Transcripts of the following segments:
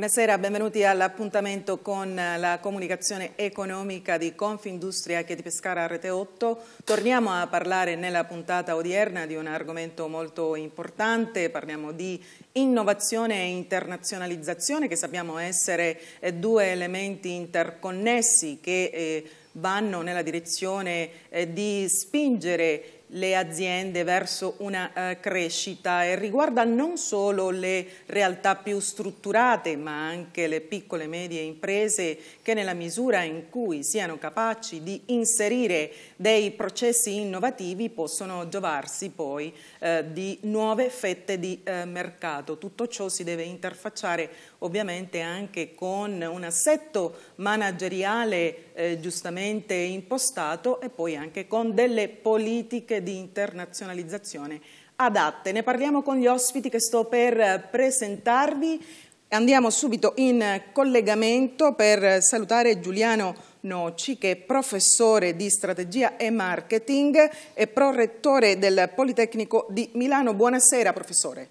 Buonasera, benvenuti all'appuntamento con la comunicazione economica di Confindustria Chieti Pescara Rete 8. Torniamo a parlare nella puntata odierna di un argomento molto importante, parliamo di innovazione e internazionalizzazione che sappiamo essere eh, due elementi interconnessi che eh, vanno nella direzione eh, di spingere le aziende verso una uh, crescita e riguarda non solo le realtà più strutturate ma anche le piccole e medie imprese che nella misura in cui siano capaci di inserire dei processi innovativi possono giovarsi poi uh, di nuove fette di uh, mercato. Tutto ciò si deve interfacciare ovviamente anche con un assetto manageriale giustamente impostato e poi anche con delle politiche di internazionalizzazione adatte. Ne parliamo con gli ospiti che sto per presentarvi. Andiamo subito in collegamento per salutare Giuliano Noci, che è professore di strategia e marketing e prorettore del Politecnico di Milano. Buonasera, professore.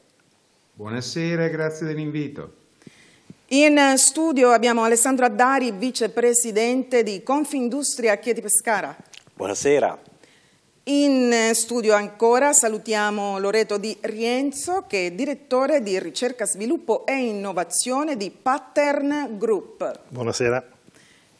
Buonasera, grazie dell'invito. In studio abbiamo Alessandro Addari, vicepresidente di Confindustria Chieti Pescara. Buonasera. In studio ancora salutiamo Loreto Di Rienzo che è direttore di ricerca, sviluppo e innovazione di Pattern Group. Buonasera.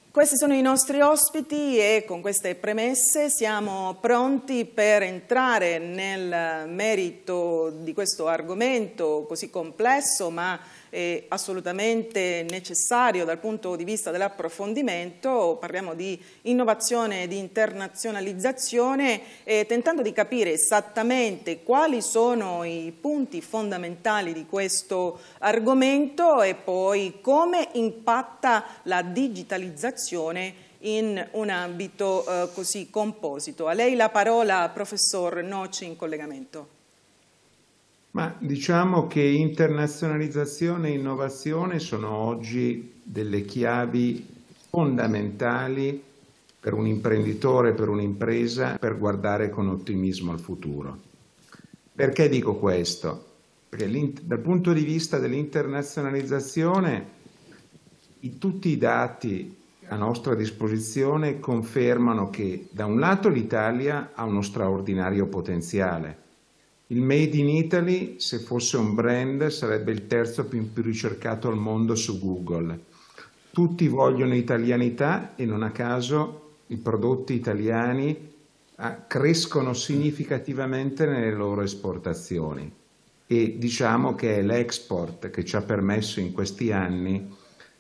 Questi sono i nostri ospiti e con queste premesse siamo pronti per entrare nel merito di questo argomento così complesso ma è assolutamente necessario dal punto di vista dell'approfondimento, parliamo di innovazione e di internazionalizzazione, eh, tentando di capire esattamente quali sono i punti fondamentali di questo argomento e poi come impatta la digitalizzazione in un ambito eh, così composito. A lei la parola, professor Noci, in collegamento. Ma diciamo che internazionalizzazione e innovazione sono oggi delle chiavi fondamentali per un imprenditore, per un'impresa, per guardare con ottimismo al futuro. Perché dico questo? Perché dal punto di vista dell'internazionalizzazione tutti i dati a nostra disposizione confermano che da un lato l'Italia ha uno straordinario potenziale, il Made in Italy, se fosse un brand, sarebbe il terzo più, ricercato al mondo su Google. Tutti vogliono italianità e non a caso i prodotti italiani ah, crescono significativamente nelle loro esportazioni e diciamo che è l'export che ci ha permesso in questi anni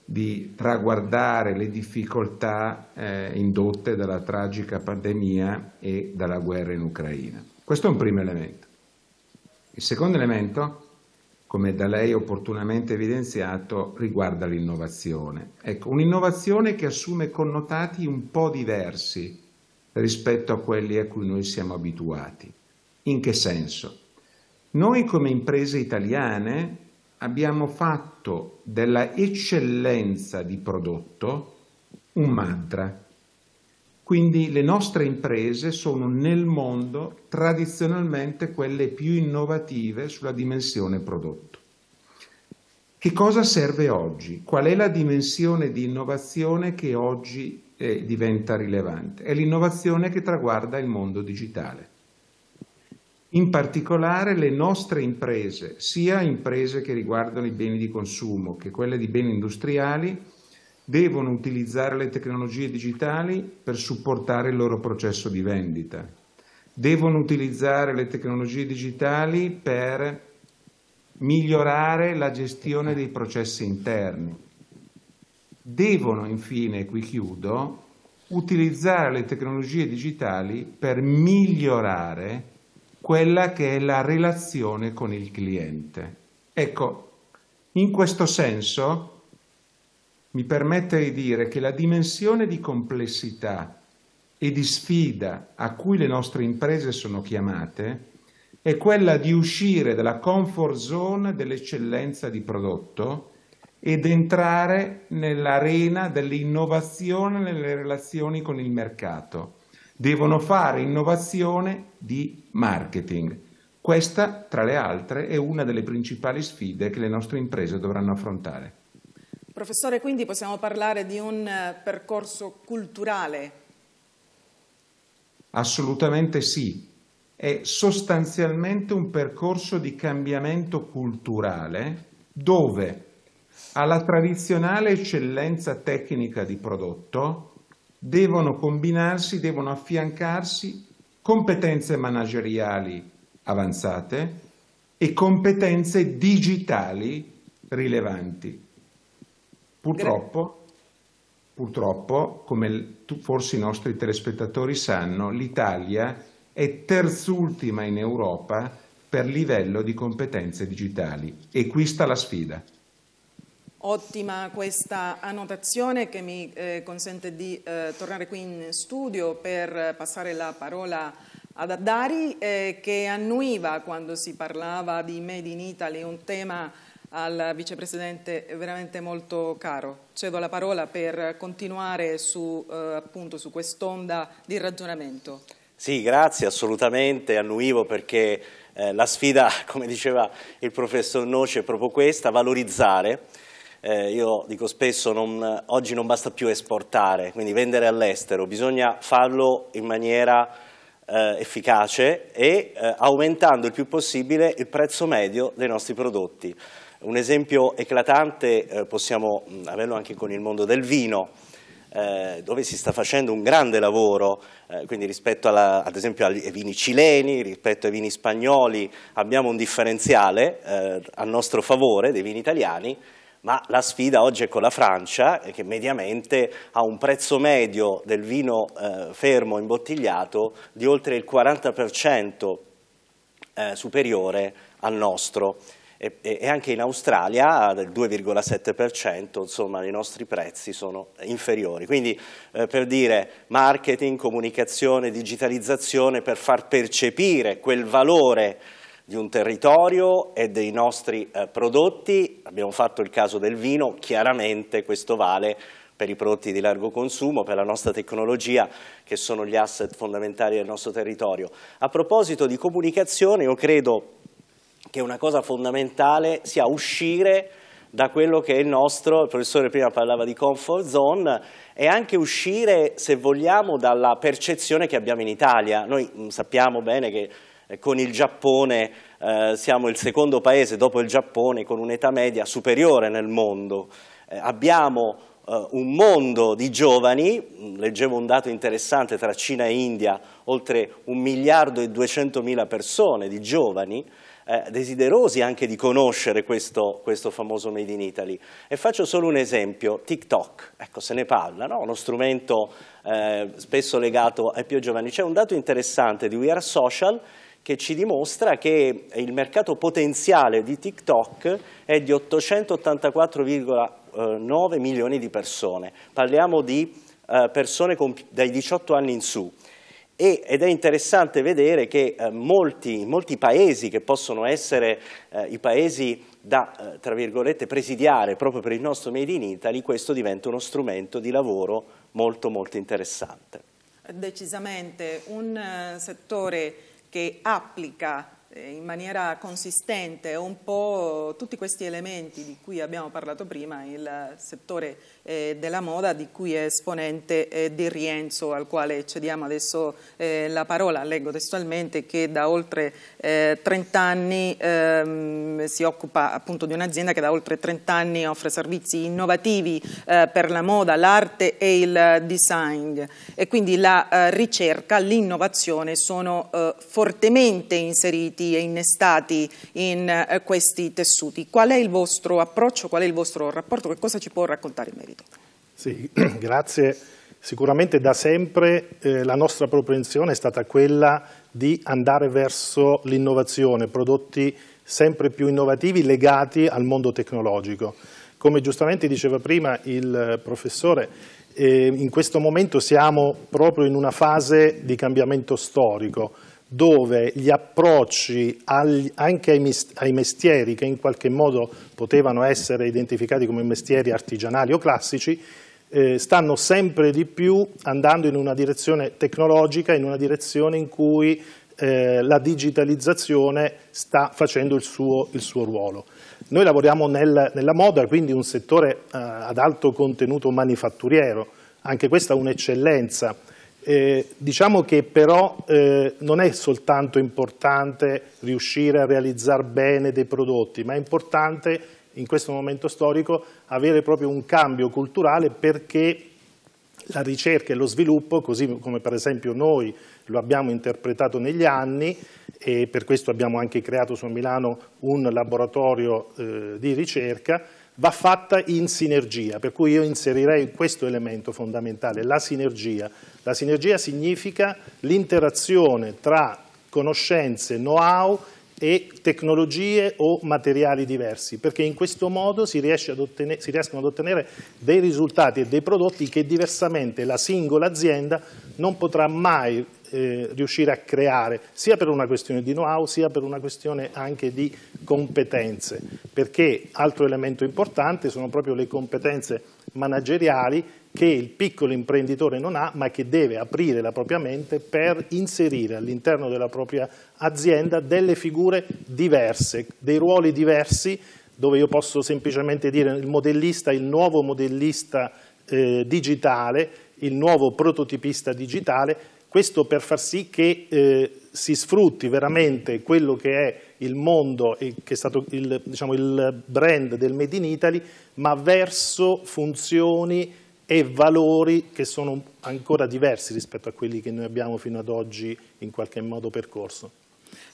di traguardare le difficoltà eh, indotte dalla tragica pandemia e dalla guerra in Ucraina. Questo è un primo elemento. Il secondo elemento, come da lei opportunamente evidenziato, riguarda l'innovazione. Ecco, un'innovazione che assume connotati un po' diversi rispetto a quelli a cui noi siamo abituati. In che senso? Noi come imprese italiane abbiamo fatto della eccellenza di prodotto un mantra quindi le nostre imprese sono nel mondo tradizionalmente quelle più innovative sulla dimensione prodotto. Che cosa serve oggi? Qual è la dimensione di innovazione che oggi eh, diventa rilevante? È l'innovazione che traguarda il mondo digitale. In particolare le nostre imprese, sia imprese che riguardano i beni di consumo che quelle di beni industriali, devono utilizzare le tecnologie digitali per supportare il loro processo di vendita, devono utilizzare le tecnologie digitali per migliorare la gestione dei processi interni, devono infine, qui chiudo, utilizzare le tecnologie digitali per migliorare quella che è la relazione con il cliente. Ecco, in questo senso mi permette di dire che la dimensione di complessità e di sfida a cui le nostre imprese sono chiamate è quella di uscire dalla comfort zone dell'eccellenza di prodotto ed entrare nell'arena dell'innovazione nelle relazioni con il mercato. Devono fare innovazione di marketing. Questa, tra le altre, è una delle principali sfide che le nostre imprese dovranno affrontare. Professore, quindi possiamo parlare di un eh, percorso culturale? Assolutamente sì. È sostanzialmente un percorso di cambiamento culturale dove alla tradizionale eccellenza tecnica di prodotto devono combinarsi, devono affiancarsi competenze manageriali avanzate e competenze digitali rilevanti. Purtroppo, purtroppo come forse i nostri telespettatori sanno, l'Italia è terzultima in Europa per livello di competenze digitali e qui sta la sfida. Ottima questa annotazione che mi eh, consente di eh, tornare qui in studio per passare la parola ad Addari eh, che annuiva quando si parlava di Made in Italy, un tema al vicepresidente veramente molto caro. Cedo la parola per continuare su, eh, su quest'onda di ragionamento. Sì, grazie, assolutamente, annuivo perché eh, la sfida, come diceva il professor Noce, è proprio questa, valorizzare eh, io dico spesso non, oggi non basta più esportare, quindi vendere all'estero, bisogna farlo in maniera eh, efficace e eh, aumentando il più possibile il prezzo medio dei nostri prodotti. Un esempio eclatante eh, possiamo averlo anche con il mondo del vino, eh, dove si sta facendo un grande lavoro, eh, quindi rispetto alla, ad esempio ai vini cileni, rispetto ai vini spagnoli, abbiamo un differenziale eh, a nostro favore dei vini italiani, ma la sfida oggi è con la Francia che mediamente ha un prezzo medio del vino eh, fermo imbottigliato di oltre il 40% eh, superiore al nostro e, e, anche in Australia del 2,7%, insomma i nostri prezzi sono inferiori. Quindi eh, per dire marketing, comunicazione, digitalizzazione per far percepire quel valore di un territorio e dei nostri eh, prodotti, abbiamo fatto il caso del vino, chiaramente questo vale per i prodotti di largo consumo, per la nostra tecnologia, che sono gli asset fondamentali del nostro territorio. A proposito di comunicazione, io credo che una cosa fondamentale sia uscire da quello che è il nostro, il professore prima parlava di comfort zone, e anche uscire, se vogliamo, dalla percezione che abbiamo in Italia. Noi mh, sappiamo bene che con il Giappone eh, siamo il secondo paese dopo il Giappone con un'età media superiore nel mondo. Eh, abbiamo eh, un mondo di giovani, leggevo un dato interessante tra Cina e India, oltre un miliardo e duecentomila persone di giovani, eh, desiderosi anche di conoscere questo, questo, famoso Made in Italy. E faccio solo un esempio, TikTok, ecco se ne parla, no? uno strumento eh, spesso legato ai più giovani. C'è un dato interessante di We Are Social che ci dimostra che il mercato potenziale di TikTok è di 884,9 milioni di persone. Parliamo di eh, persone dai 18 anni in su. Ed è interessante vedere che eh, molti, molti, paesi che possono essere eh, i paesi da, tra virgolette, presidiare proprio per il nostro Made in Italy, questo diventa uno strumento di lavoro molto molto interessante. Decisamente un settore che applica eh, in maniera consistente un po' tutti questi elementi di cui abbiamo parlato prima, il settore eh, della moda di cui è esponente eh, Di Rienzo al quale cediamo adesso eh, la parola, leggo testualmente che da oltre 30 eh, anni ehm, si occupa appunto di un'azienda che da oltre 30 anni offre servizi innovativi eh, per la moda, l'arte e il design e quindi la ricerca, l'innovazione sono fortemente inseriti e innestati in questi tessuti. Qual è il vostro approccio, qual è il vostro rapporto, che cosa ci può raccontare in merito? Sì, grazie. Sicuramente da sempre eh, la nostra propensione è stata quella di andare verso l'innovazione, prodotti sempre più innovativi legati al mondo tecnologico. Come giustamente diceva prima il professore, eh, in questo momento siamo proprio in una fase di cambiamento storico dove gli approcci anche ai, ai mestieri che in qualche modo potevano essere identificati come mestieri artigianali o classici eh, stanno sempre di più andando in una direzione tecnologica, in una direzione in cui eh, la digitalizzazione sta facendo il suo, il suo ruolo. Noi lavoriamo nel, nella moda, quindi un settore eh, ad alto contenuto manifatturiero, anche questa è un'eccellenza. Eh, diciamo che però eh, non è soltanto importante riuscire a realizzare bene dei prodotti, ma è importante in questo momento storico avere proprio un cambio culturale perché la ricerca e lo sviluppo, così come per esempio noi lo abbiamo interpretato negli anni e per questo abbiamo anche creato su Milano un laboratorio eh, di ricerca, va fatta in sinergia, per cui io inserirei questo elemento fondamentale, la sinergia. La sinergia significa l'interazione tra conoscenze, know-how e tecnologie o materiali diversi, perché in questo modo si, ottenere, si, riescono ad ottenere dei risultati e dei prodotti che diversamente la singola azienda non potrà mai eh, riuscire a creare, sia per una questione di know-how, sia per una questione anche di competenze, perché altro elemento importante sono proprio le competenze manageriali che il piccolo imprenditore non ha, ma che deve aprire la propria mente per inserire all'interno della propria azienda delle figure diverse, dei ruoli diversi, dove io posso semplicemente dire il modellista, il nuovo modellista eh, digitale, il nuovo prototipista digitale, questo per far sì che eh, si sfrutti veramente quello che è il mondo che è stato il, diciamo, il brand del Made in Italy, ma verso funzioni e valori che sono ancora diversi rispetto a quelli che noi abbiamo fino ad oggi in qualche modo percorso.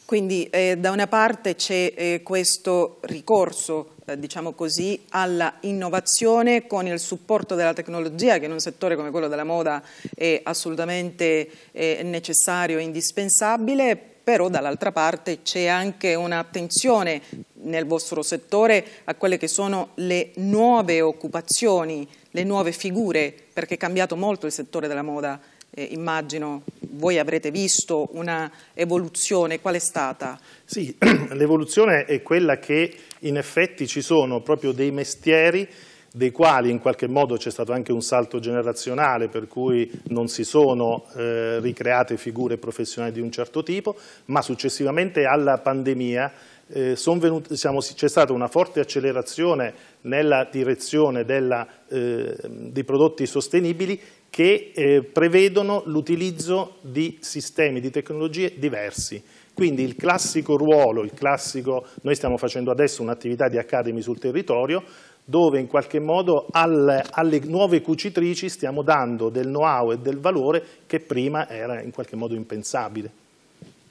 Quindi eh, da una parte c'è eh, questo ricorso, eh, diciamo così, alla innovazione con il supporto della tecnologia che in un settore come quello della moda è assolutamente eh, necessario e indispensabile, però dall'altra parte c'è anche un'attenzione nel vostro settore a quelle che sono le nuove occupazioni, le nuove figure, perché è cambiato molto il settore della moda eh, immagino voi avrete visto una evoluzione, qual è stata? Sì, l'evoluzione è quella che in effetti ci sono proprio dei mestieri dei quali in qualche modo c'è stato anche un salto generazionale per cui non si sono eh, ricreate figure professionali di un certo tipo, ma successivamente alla pandemia eh, c'è stata una forte accelerazione nella direzione della, eh, dei prodotti sostenibili che eh, prevedono l'utilizzo di sistemi, di tecnologie diversi. Quindi il classico ruolo, il classico, noi stiamo facendo adesso un'attività di academy sul territorio, dove in qualche modo alle, alle nuove cucitrici stiamo dando del know-how e del valore che prima era in qualche modo impensabile.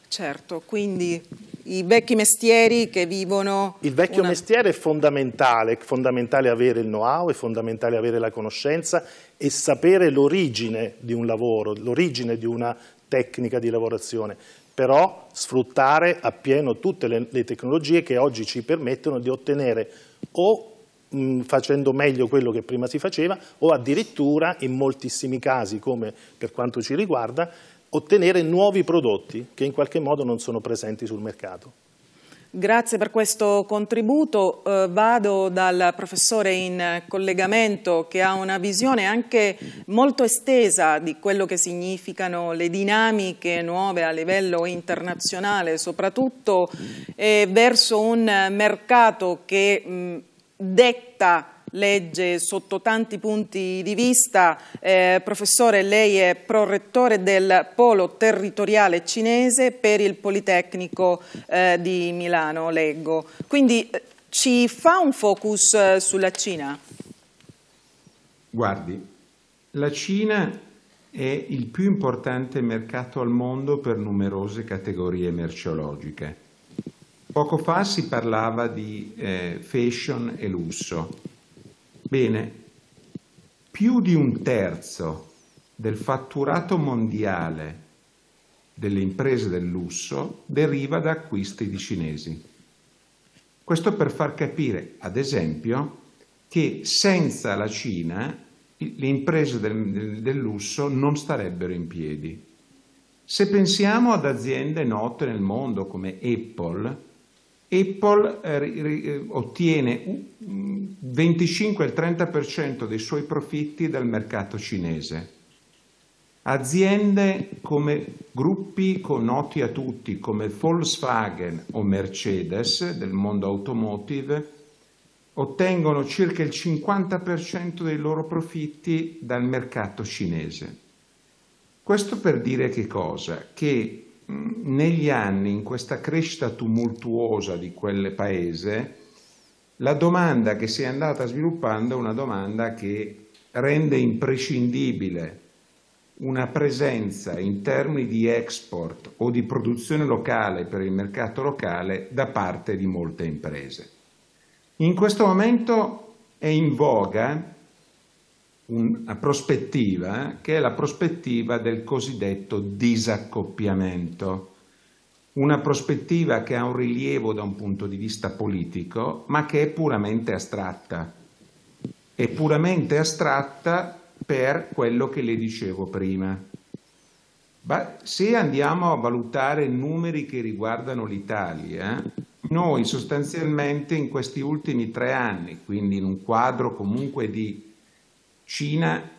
Certo, quindi i vecchi mestieri che vivono... Il vecchio una... mestiere è fondamentale, è fondamentale avere il know-how, è fondamentale avere la conoscenza e sapere l'origine di un lavoro, l'origine di una tecnica di lavorazione, però sfruttare appieno tutte le, le tecnologie che oggi ci permettono di ottenere o facendo meglio quello che prima si faceva o addirittura in moltissimi casi, come per quanto ci riguarda, ottenere nuovi prodotti che in qualche modo non sono presenti sul mercato. Grazie per questo contributo. Eh, vado dal professore in collegamento che ha una visione anche molto estesa di quello che significano le dinamiche nuove a livello internazionale, soprattutto eh, verso un mercato che mh, detta legge sotto tanti punti di vista. Eh, professore, lei è prorettore del polo territoriale cinese per il Politecnico eh, di Milano, leggo. Quindi eh, ci fa un focus eh, sulla Cina? Guardi, la Cina è il più importante mercato al mondo per numerose categorie merceologiche. Poco fa si parlava di eh, fashion e lusso. Bene, più di un terzo del fatturato mondiale delle imprese del lusso deriva da acquisti di cinesi. Questo per far capire, ad esempio, che senza la Cina le imprese del, del, del lusso non starebbero in piedi. Se pensiamo ad aziende note nel mondo come Apple, Apple eh, eh ottiene 25 30% dei suoi profitti dal mercato cinese. Aziende come gruppi noti a tutti come Volkswagen o Mercedes del mondo automotive ottengono circa il 50% dei loro profitti dal mercato cinese. Questo per dire che cosa? Che negli anni, in questa crescita tumultuosa di quel paese, la domanda che si è andata sviluppando è una domanda che rende imprescindibile una presenza in termini di export o di produzione locale per il mercato locale da parte di molte imprese. In questo momento è in voga una prospettiva che è la prospettiva del cosiddetto disaccoppiamento, una prospettiva che ha un rilievo da un punto di vista politico, ma che è puramente astratta. È puramente astratta per quello che le dicevo prima. Ma se andiamo a valutare numeri che riguardano l'Italia, noi sostanzialmente in questi ultimi tre anni, quindi in un quadro comunque di Cina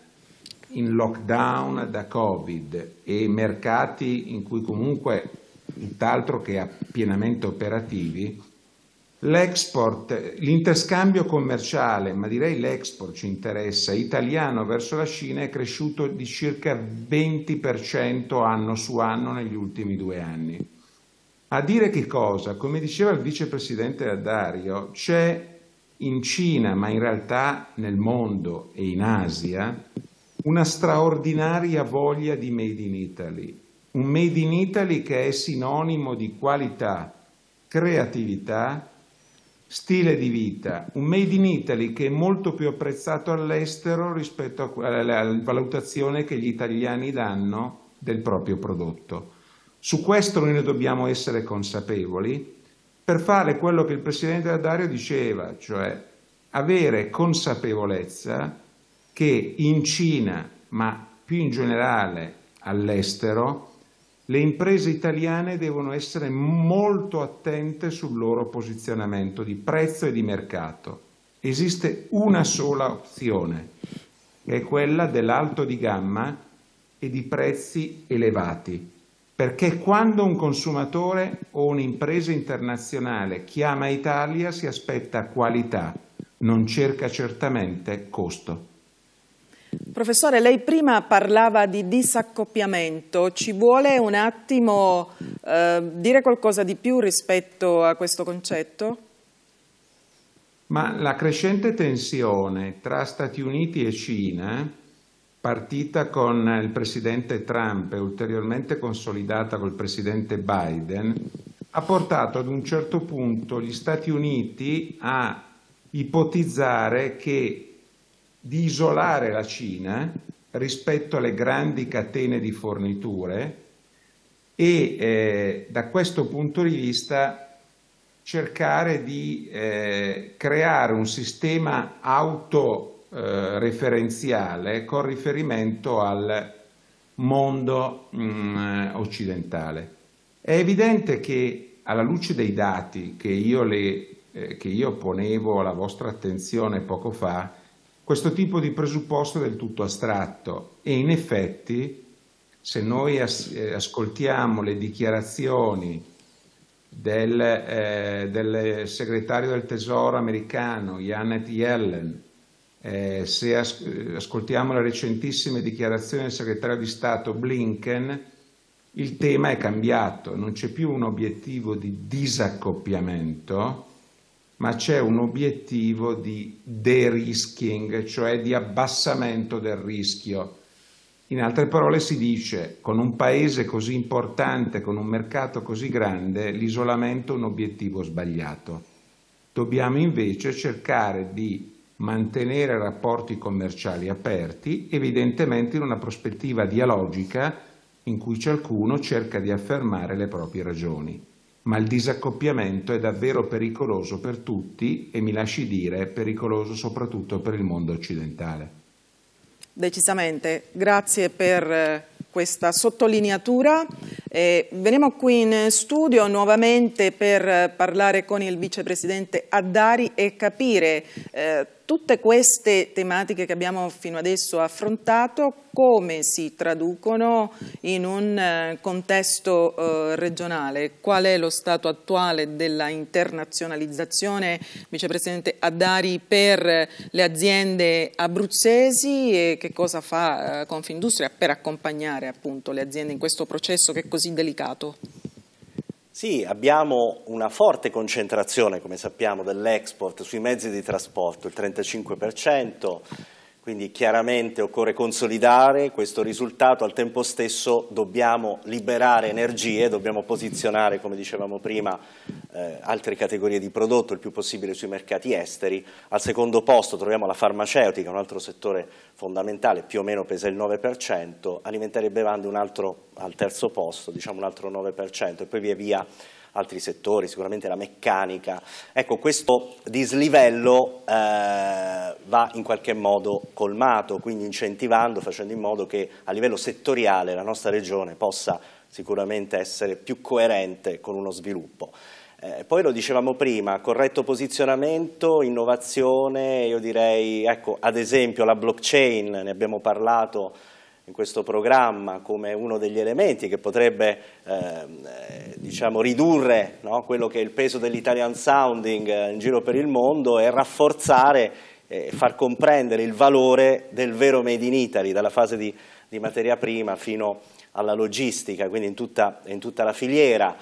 in lockdown da Covid e mercati in cui comunque tutt'altro che pienamente operativi, L'export, l'interscambio commerciale, ma direi l'export ci interessa, italiano verso la Cina è cresciuto di circa 20% anno su anno negli ultimi due anni. A dire che cosa? Come diceva il vicepresidente Addario, c'è in Cina, ma in realtà nel mondo e in Asia, una straordinaria voglia di Made in Italy. Un Made in Italy che è sinonimo di qualità, creatività, stile di vita, un made in Italy che è molto più apprezzato all'estero rispetto alla valutazione che gli italiani danno del proprio prodotto. Su questo noi dobbiamo essere consapevoli per fare quello che il Presidente Dario diceva, cioè avere consapevolezza che in Cina, ma più in generale all'estero, le imprese italiane devono essere molto attente sul loro posizionamento di prezzo e di mercato. Esiste una sola opzione, che è quella dell'alto di gamma e di prezzi elevati, perché quando un consumatore o un'impresa internazionale chiama Italia si aspetta qualità, non cerca certamente costo. Professore, lei prima parlava di disaccoppiamento, ci vuole un attimo eh, dire qualcosa di più rispetto a questo concetto? Ma la crescente tensione tra Stati Uniti e Cina, partita con il presidente Trump e ulteriormente consolidata col presidente Biden, ha portato ad un certo punto gli Stati Uniti a ipotizzare che di isolare la Cina rispetto alle grandi catene di forniture e eh, da questo punto di vista cercare di eh, creare un sistema autoreferenziale eh, con riferimento al mondo mh, mm, occidentale. È evidente che alla luce dei dati che io, le, eh, che io ponevo alla vostra attenzione poco fa, questo tipo di presupposto è del tutto astratto e in effetti se noi as eh, ascoltiamo le dichiarazioni del, eh, del, segretario del tesoro americano Janet Yellen, eh, se as ascoltiamo le recentissime dichiarazioni del segretario di Stato Blinken, il tema è cambiato, non c'è più un obiettivo di disaccoppiamento, ma c'è un obiettivo di de-risking, cioè di abbassamento del rischio. In altre parole si dice, con un paese così importante, con un mercato così grande, l'isolamento è un obiettivo sbagliato. Dobbiamo invece cercare di mantenere rapporti commerciali aperti, evidentemente in una prospettiva dialogica in cui ciascuno cerca di affermare le proprie ragioni ma il disaccoppiamento è davvero pericoloso per tutti e mi lasci dire pericoloso soprattutto per il mondo occidentale. Decisamente, grazie per eh, questa sottolineatura. Eh, veniamo qui in studio nuovamente per parlare con il vicepresidente Addari e capire eh, tutte queste tematiche che abbiamo fino adesso affrontato come si traducono in un eh, contesto eh, regionale? Qual è lo stato attuale della internazionalizzazione, Vicepresidente Addari, per le aziende abruzzesi e che cosa fa eh, Confindustria per accompagnare appunto le aziende in questo processo che è così delicato? Sì, abbiamo una forte concentrazione, come sappiamo, dell'export sui mezzi di trasporto, il 35%, quindi chiaramente occorre consolidare questo risultato, al tempo stesso dobbiamo liberare energie, dobbiamo posizionare, come dicevamo prima, eh, altre categorie di prodotto il più possibile sui mercati esteri. Al secondo posto troviamo la farmaceutica, un altro settore fondamentale, più o meno pesa il 9%, alimentari e bevande un altro, al terzo posto, diciamo un altro 9%, e poi via via altri settori, sicuramente la meccanica. Ecco, questo dislivello eh, va in qualche modo colmato, quindi incentivando, facendo in modo che a livello settoriale la nostra regione possa sicuramente essere più coerente con uno sviluppo. Eh, poi lo dicevamo prima, corretto posizionamento, innovazione, io direi, ecco, ad esempio la blockchain, ne abbiamo parlato in questo programma come uno degli elementi che potrebbe ehm, eh, diciamo, ridurre no, quello che è il peso dell'Italian sounding eh, in giro per il mondo e rafforzare e far comprendere il valore del vero Made in Italy, dalla fase di, di materia prima fino alla logistica, quindi in tutta, in tutta la filiera,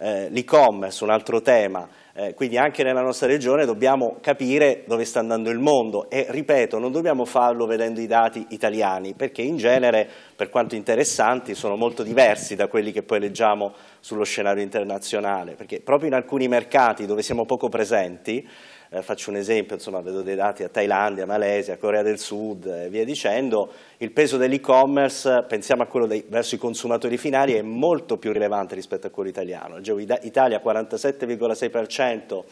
l'e-commerce, un altro tema, eh, quindi anche nella nostra regione dobbiamo capire dove sta andando il mondo e ripeto, non dobbiamo farlo vedendo i dati italiani perché in genere, per quanto interessanti, sono molto diversi da quelli che poi leggiamo sullo scenario internazionale, perché proprio in alcuni mercati dove siamo poco presenti eh, faccio un esempio, insomma, vedo dei dati a Thailandia, Malesia, Corea del Sud e via dicendo, il peso dell'e-commerce, pensiamo a quello dei, verso i consumatori finali, è molto più rilevante rispetto a quello italiano. Italia 47,6%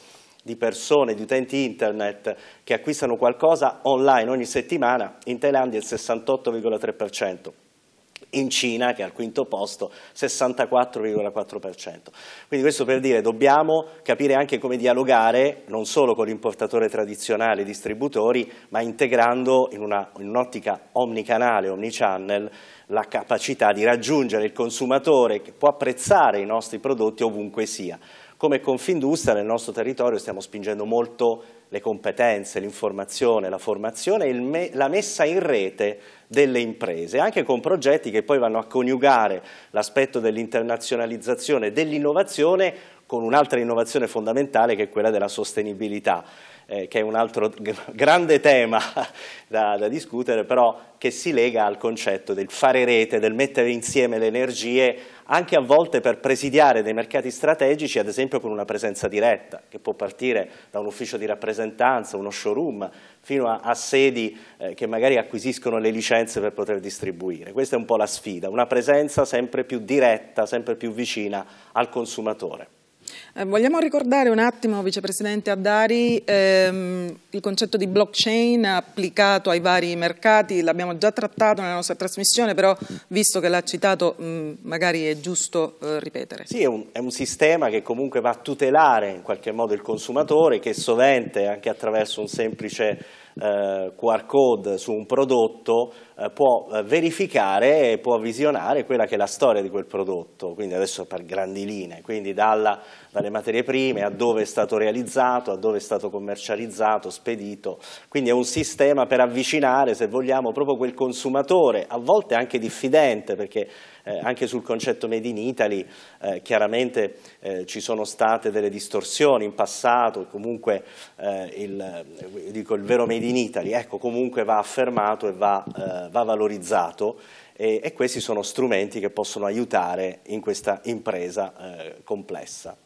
di persone, di utenti internet che acquistano qualcosa online ogni settimana, in Thailandia il 68,3% in Cina che è al quinto posto 64,4%. Quindi questo per dire dobbiamo capire anche come dialogare non solo con l'importatore tradizionale, i distributori, ma integrando in un'ottica un omnicanale, omnichannel, la capacità di raggiungere il consumatore che può apprezzare i nostri prodotti ovunque sia. Come Confindustria nel nostro territorio stiamo spingendo molto le competenze, l'informazione, la formazione e me la messa in rete delle imprese, anche con progetti che poi vanno a coniugare l'aspetto dell'internazionalizzazione e dell'innovazione con un'altra innovazione fondamentale che è quella della sostenibilità eh, che è un altro grande tema da, da, discutere, però che si lega al concetto del fare rete, del mettere insieme le energie, anche a volte per presidiare dei mercati strategici, ad esempio con una presenza diretta, che può partire da un ufficio di rappresentanza, uno showroom, fino a, a sedi eh, che magari acquisiscono le licenze per poter distribuire. Questa è un po' la sfida, una presenza sempre più diretta, sempre più vicina al consumatore. Eh, vogliamo ricordare un attimo, Vicepresidente Addari, ehm, il concetto di blockchain applicato ai vari mercati, l'abbiamo già trattato nella nostra trasmissione, però visto che l'ha citato mh, magari è giusto eh, ripetere. Sì, è un, è un, sistema che comunque va a tutelare in qualche modo il consumatore che sovente anche attraverso un semplice eh, QR code su un prodotto può eh, verificare e può visionare quella che è la storia di quel prodotto, quindi adesso per grandi linee, quindi dalla, dalle materie prime a dove è stato realizzato, a dove è stato commercializzato, spedito, quindi è un sistema per avvicinare, se vogliamo, proprio quel consumatore, a volte anche diffidente, perché eh, anche sul concetto Made in Italy eh, chiaramente eh, ci sono state delle distorsioni in passato, comunque eh, il, dico, il, vero Made in Italy ecco, comunque va affermato e va, eh, va valorizzato e, e, questi sono strumenti che possono aiutare in questa impresa eh, complessa.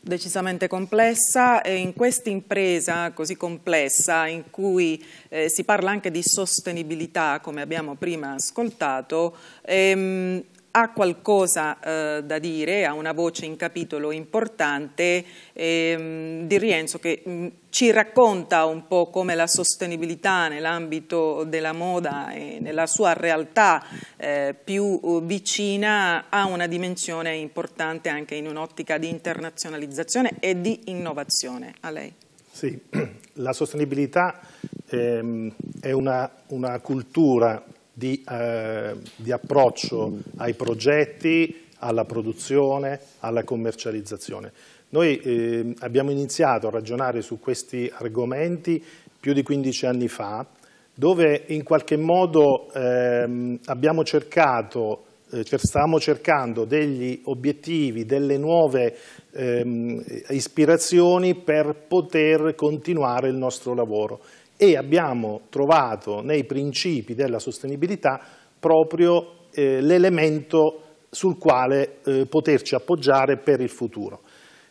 Decisamente complessa e in questa impresa così complessa in cui eh, si parla anche di sostenibilità come abbiamo prima ascoltato ehm, ha qualcosa eh, da dire, ha una voce in capitolo importante ehm, di Rienzo che mh, mm, ci racconta un po' come la sostenibilità nell'ambito della moda e nella sua realtà eh, più uh, vicina ha una dimensione importante anche in un'ottica di internazionalizzazione e di innovazione. A lei. Sì, la sostenibilità ehm, è una, una cultura di, eh, di approccio ai progetti, alla produzione, alla commercializzazione. Noi eh, abbiamo iniziato a ragionare su questi argomenti più di 15 anni fa, dove in qualche modo ehm, abbiamo cercato, eh, stavamo cercando degli obiettivi, delle nuove ehm, ispirazioni per poter continuare il nostro lavoro e abbiamo trovato nei principi della sostenibilità proprio eh, l'elemento sul quale eh, poterci appoggiare per il futuro.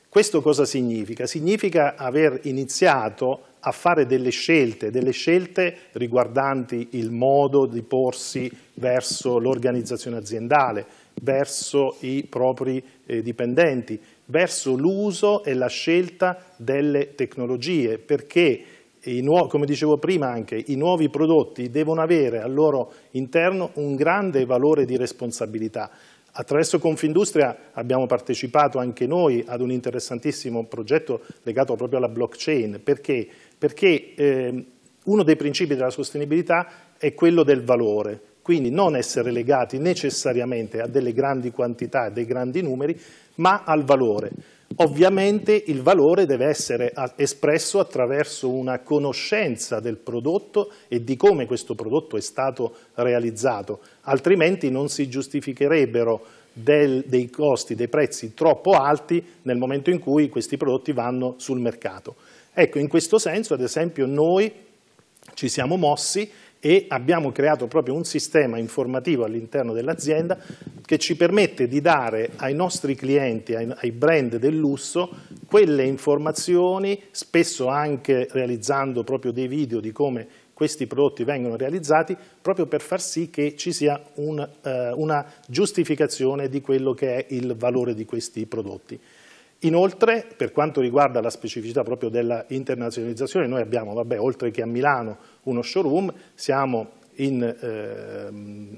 Questo cosa significa? Significa aver iniziato a fare delle scelte, delle scelte riguardanti il modo di porsi verso l'organizzazione aziendale, verso i propri eh, dipendenti, verso l'uso e la scelta delle tecnologie, perché come dicevo prima anche, i nuovi prodotti devono avere al loro interno un grande valore di responsabilità. Attraverso Confindustria abbiamo partecipato anche noi ad un interessantissimo progetto legato proprio alla blockchain. Perché? Perché eh, uno dei principi della sostenibilità è quello del valore, quindi non essere legati necessariamente a delle grandi quantità e dei grandi numeri, ma al valore. Ovviamente il valore deve essere espresso attraverso una conoscenza del prodotto e di come questo prodotto è stato realizzato, altrimenti non si giustificherebbero del, dei costi, dei prezzi troppo alti nel momento in cui questi prodotti vanno sul mercato. Ecco, in questo senso, ad esempio, noi ci siamo mossi e abbiamo creato proprio un sistema informativo all'interno dell'azienda che ci permette di dare ai nostri clienti, ai, ai brand del lusso, quelle informazioni, spesso anche realizzando proprio dei video di come questi prodotti vengono realizzati, proprio per far sì che ci sia un, eh, una giustificazione di quello che è il valore di questi prodotti. Inoltre, per quanto riguarda la specificità proprio della internazionalizzazione, noi abbiamo, vabbè, oltre che a Milano, uno showroom, siamo, in, eh,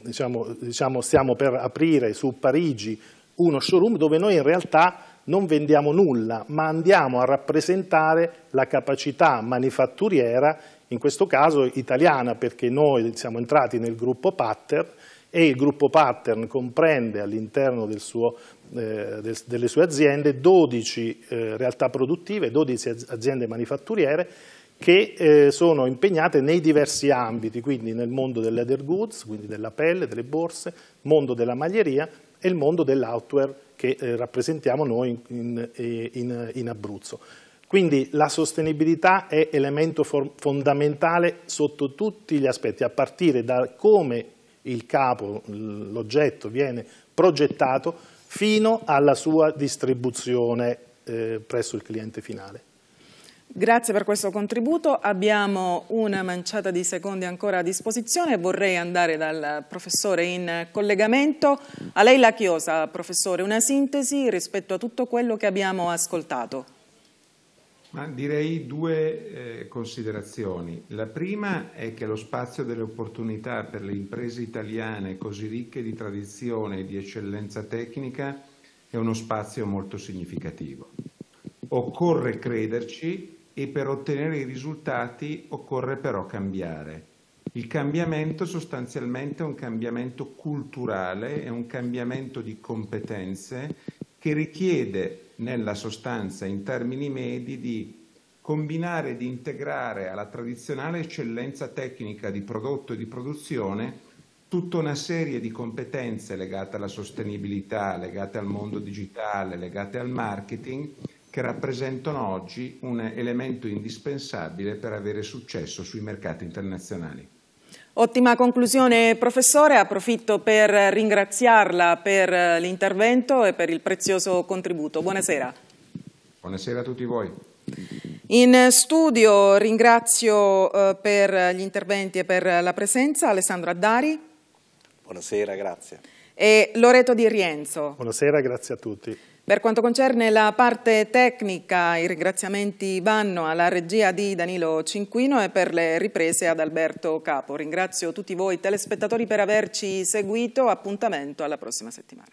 diciamo, diciamo, stiamo per aprire su Parigi uno showroom dove noi in realtà non vendiamo nulla, ma andiamo a rappresentare la capacità manifatturiera, in questo caso italiana, perché noi siamo entrati nel gruppo Pattern e il gruppo Pattern comprende all'interno del eh, del, delle sue aziende 12 eh, realtà produttive, 12 aziende manifatturiere che eh, sono impegnate nei diversi ambiti, quindi nel mondo del leather goods, quindi della pelle, delle borse, mondo della maglieria e il mondo dell'outwear che eh, rappresentiamo noi in, in, in, Abruzzo. Quindi la sostenibilità è elemento fondamentale sotto tutti gli aspetti, a partire da come il capo, l'oggetto viene progettato, fino alla sua distribuzione eh, presso il cliente finale. Grazie per questo contributo. Abbiamo una manciata di secondi ancora a disposizione. Vorrei andare dal professore in collegamento. A lei la chiosa, professore, una sintesi rispetto a tutto quello che abbiamo ascoltato. Ma direi due eh, considerazioni. La prima è che lo spazio delle opportunità per le imprese italiane così ricche di tradizione e di eccellenza tecnica è uno spazio molto significativo. Occorre crederci e per ottenere i risultati occorre però cambiare. Il cambiamento sostanzialmente è un cambiamento culturale, è un cambiamento di competenze che richiede nella sostanza in termini medi di combinare di integrare alla tradizionale eccellenza tecnica di prodotto e di produzione tutta una serie di competenze legate alla sostenibilità, legate al mondo digitale, legate al marketing, che rappresentano oggi un elemento indispensabile per avere successo sui mercati internazionali. Ottima conclusione professore, approfitto per ringraziarla per l'intervento e per il prezioso contributo. Buonasera. Buonasera a tutti voi. In studio ringrazio eh, per gli interventi e per la presenza Alessandro Addari. Buonasera, grazie. E Loreto Di Rienzo. Buonasera, grazie a tutti. Per quanto concerne la parte tecnica, i ringraziamenti vanno alla regia di Danilo Cinquino e per le riprese ad Alberto Capo. Ringrazio tutti voi telespettatori per averci seguito. Appuntamento alla prossima settimana.